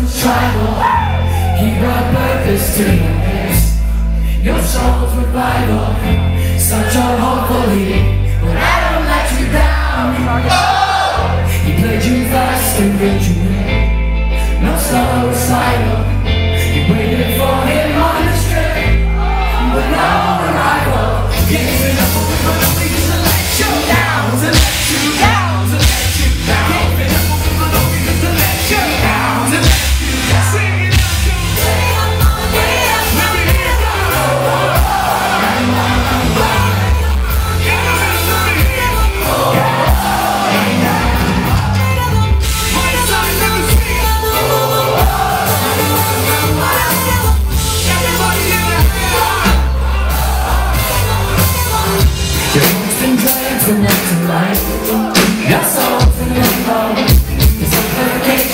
was tribal. He brought purpose to your lips. Your soul's revival. Such a hopeful heat. But I don't let you down. Oh! He played you fast and brought you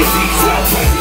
disease.